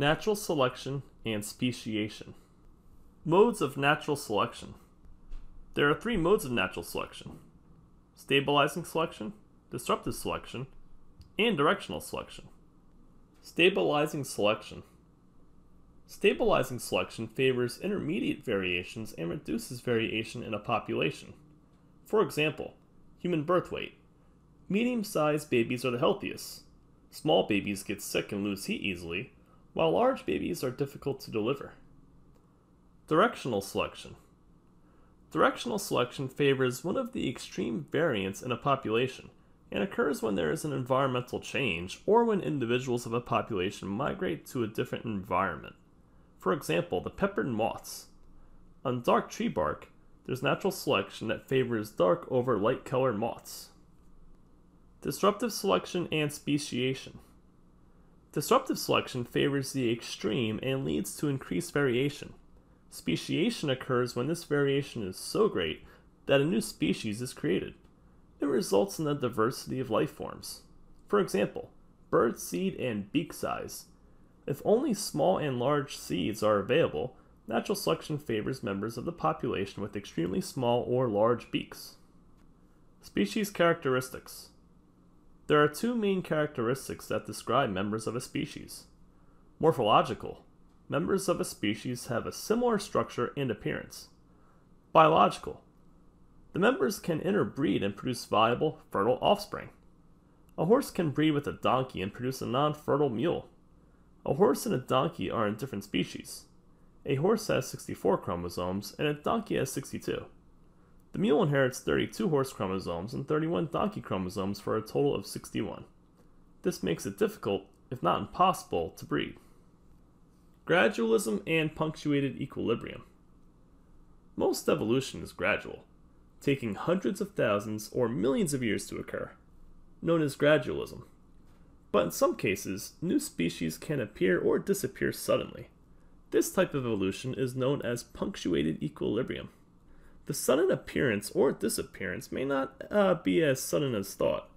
Natural selection and speciation. Modes of natural selection. There are three modes of natural selection stabilizing selection, disruptive selection, and directional selection. Stabilizing selection. Stabilizing selection favors intermediate variations and reduces variation in a population. For example, human birth weight. Medium sized babies are the healthiest. Small babies get sick and lose heat easily, while large babies are difficult to deliver. Directional selection. Directional selection favors one of the extreme variants in a population and occurs when there is an environmental change or when individuals of a population migrate to a different environment. For example, the peppered moths. On dark tree bark, there's natural selection that favors dark over light colored moths. Disruptive selection and speciation. Disruptive selection favors the extreme and leads to increased variation. Speciation occurs when this variation is so great that a new species is created. It results in the diversity of life forms. For example, bird seed and beak size. If only small and large seeds are available, natural selection favors members of the population with extremely small or large beaks. Species characteristics. There are two main characteristics that describe members of a species. Morphological, members of a species have a similar structure and appearance. Biological. The members can interbreed and produce viable, fertile offspring. A horse can breed with a donkey and produce a non fertile mule. A horse and a donkey are in different species. A horse has 64 chromosomes and a donkey has 62. The mule inherits 32 horse chromosomes and 31 donkey chromosomes for a total of 61. This makes it difficult, if not impossible, to breed. Gradualism and punctuated equilibrium. Most evolution is gradual, taking hundreds of thousands or millions of years to occur, known as gradualism. But in some cases, new species can appear or disappear suddenly. This type of evolution is known as punctuated equilibrium. The sudden appearance or disappearance may not uh, be as sudden as thought.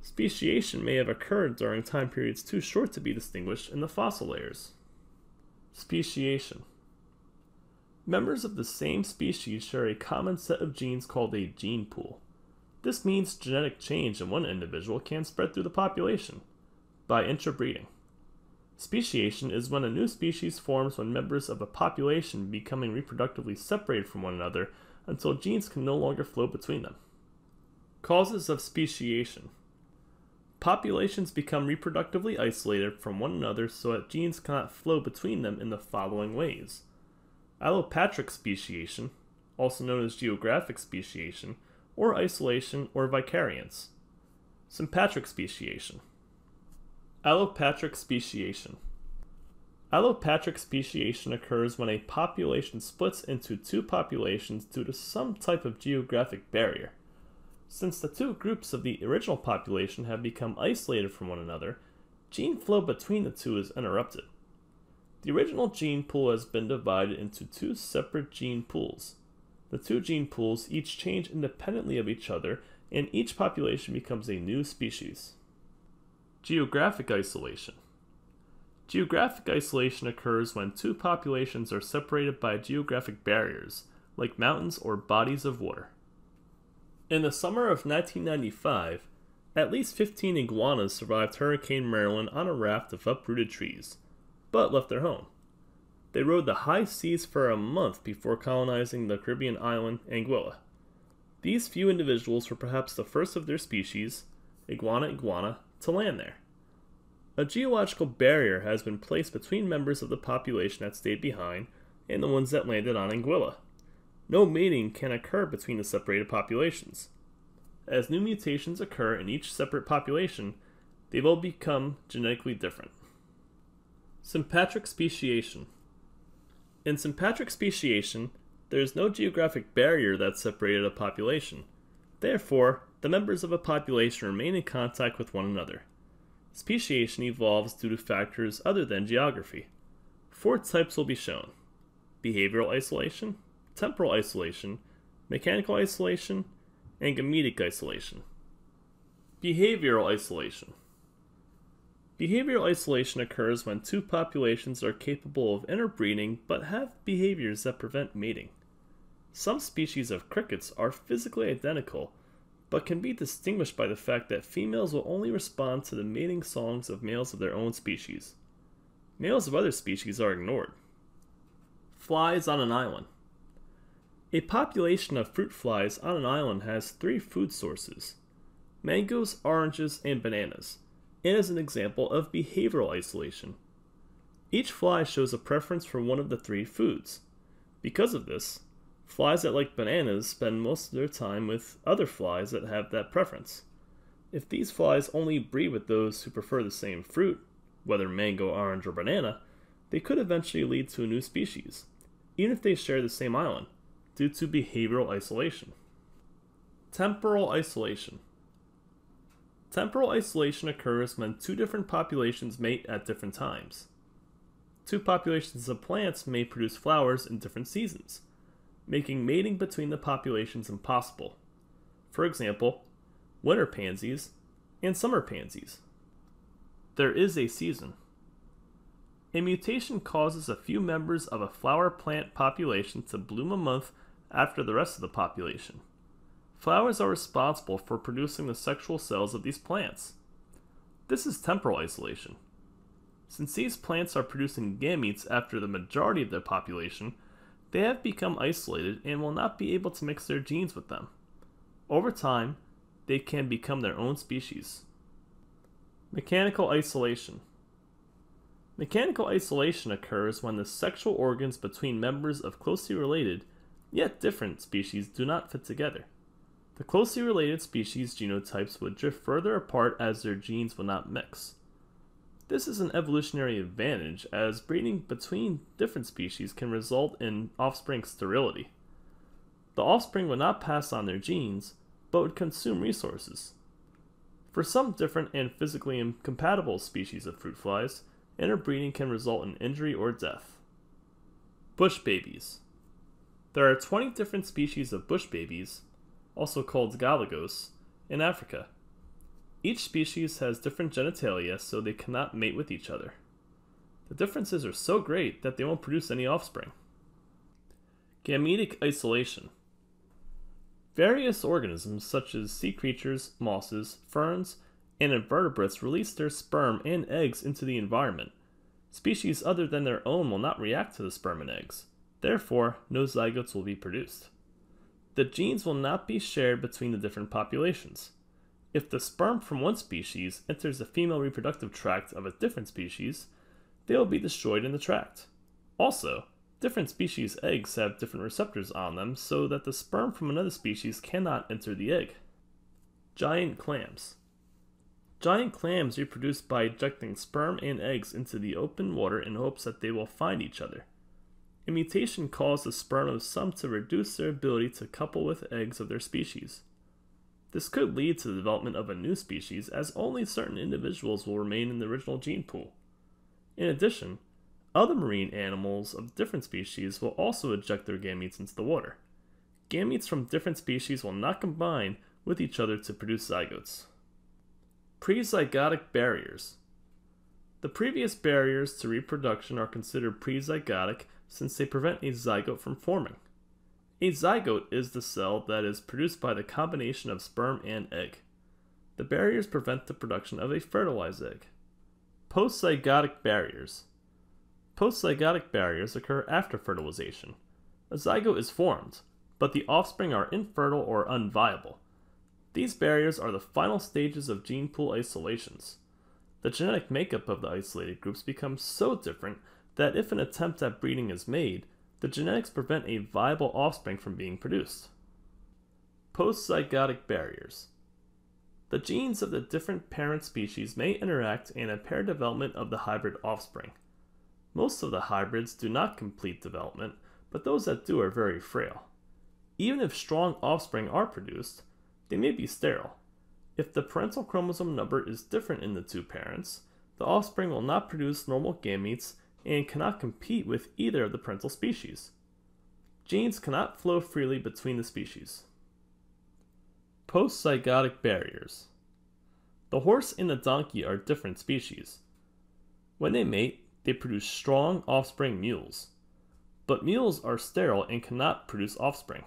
Speciation may have occurred during time periods too short to be distinguished in the fossil layers. Speciation. Members of the same species share a common set of genes called a gene pool. This means genetic change in one individual can spread through the population by interbreeding. Speciation is when a new species forms when members of a population becoming reproductively separated from one another until genes can no longer flow between them. Causes of speciation. Populations become reproductively isolated from one another so that genes cannot flow between them in the following ways allopatric speciation, also known as geographic speciation, or isolation or vicariance. Sympatric speciation. Allopatric speciation. Allopatric speciation occurs when a population splits into two populations due to some type of geographic barrier. Since the two groups of the original population have become isolated from one another, gene flow between the two is interrupted. The original gene pool has been divided into two separate gene pools. The two gene pools each change independently of each other, and each population becomes a new species. Geographic isolation. Geographic isolation occurs when two populations are separated by geographic barriers, like mountains or bodies of water. In the summer of 1995, at least 15 iguanas survived Hurricane Marilyn on a raft of uprooted trees, but left their home. They rode the high seas for a month before colonizing the Caribbean island Anguilla. These few individuals were perhaps the first of their species, iguana iguana, to land there. A geological barrier has been placed between members of the population that stayed behind and the ones that landed on Anguilla no mating can occur between the separated populations. As new mutations occur in each separate population, they will become genetically different. Sympatric speciation. In sympatric speciation, there is no geographic barrier that separated a population. Therefore, the members of a population remain in contact with one another. Speciation evolves due to factors other than geography. Four types will be shown behavioral isolation, temporal isolation, mechanical isolation, and gametic isolation. Behavioral isolation. Behavioral isolation occurs when two populations are capable of interbreeding but have behaviors that prevent mating. Some species of crickets are physically identical, but can be distinguished by the fact that females will only respond to the mating songs of males of their own species. Males of other species are ignored. Flies on an island. A population of fruit flies on an island has three food sources mangoes, oranges, and bananas, and is an example of behavioral isolation. Each fly shows a preference for one of the three foods. Because of this, flies that like bananas spend most of their time with other flies that have that preference. If these flies only breed with those who prefer the same fruit, whether mango, orange, or banana, they could eventually lead to a new species, even if they share the same island, due to behavioral isolation. Temporal isolation. Temporal isolation occurs when two different populations mate at different times. Two populations of plants may produce flowers in different seasons, making mating between the populations impossible. For example, winter pansies and summer pansies. There is a season. A mutation causes a few members of a flower plant population to bloom a month after the rest of the population. Flowers are responsible for producing the sexual cells of these plants. This is temporal isolation. Since these plants are producing gametes after the majority of their population, they have become isolated and will not be able to mix their genes with them. Over time, they can become their own species. Mechanical isolation. Mechanical isolation occurs when the sexual organs between members of closely related, yet different species do not fit together. The closely related species genotypes would drift further apart as their genes will not mix. This is an evolutionary advantage, as breeding between different species can result in offspring sterility. The offspring would not pass on their genes, but would consume resources. For some different and physically incompatible species of fruit flies, interbreeding can result in injury or death. Bush babies. There are 20 different species of bush babies, also called galagos, in Africa. Each species has different genitalia, so they cannot mate with each other. The differences are so great that they won't produce any offspring. Gametic isolation. Various organisms, such as sea creatures, mosses, ferns, and invertebrates, release their sperm and eggs into the environment. Species other than their own will not react to the sperm and eggs. Therefore, no zygotes will be produced the genes will not be shared between the different populations. If the sperm from one species enters the female reproductive tract of a different species, they will be destroyed in the tract. Also, different species' eggs have different receptors on them so that the sperm from another species cannot enter the egg. Giant clams. Giant clams reproduce by ejecting sperm and eggs into the open water in hopes that they will find each other. A mutation caused the sperm of some to reduce their ability to couple with eggs of their species. This could lead to the development of a new species, as only certain individuals will remain in the original gene pool. In addition, other marine animals of different species will also eject their gametes into the water. Gametes from different species will not combine with each other to produce zygotes. Prezygotic barriers. The previous barriers to reproduction are considered prezygotic since they prevent a zygote from forming. A zygote is the cell that is produced by the combination of sperm and egg. The barriers prevent the production of a fertilized egg. Postzygotic barriers. Postzygotic barriers occur after fertilization. A zygote is formed, but the offspring are infertile or unviable. These barriers are the final stages of gene pool isolations. The genetic makeup of the isolated groups becomes so different that if an attempt at breeding is made, the genetics prevent a viable offspring from being produced. Postzygotic barriers. The genes of the different parent species may interact and impair development of the hybrid offspring. Most of the hybrids do not complete development, but those that do are very frail. Even if strong offspring are produced, they may be sterile. If the parental chromosome number is different in the two parents, the offspring will not produce normal gametes and cannot compete with either of the parental species. Genes cannot flow freely between the species. Postzygotic barriers. The horse and the donkey are different species, When they mate, they produce strong offspring mules. But mules are sterile and cannot produce offspring.